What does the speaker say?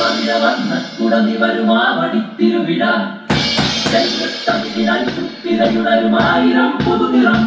வண்ணக்குடமி வருமா வடித்திருவிழா தமிழினால் சுத்திரையுணரும் ஆயிரம் புதுநிறம்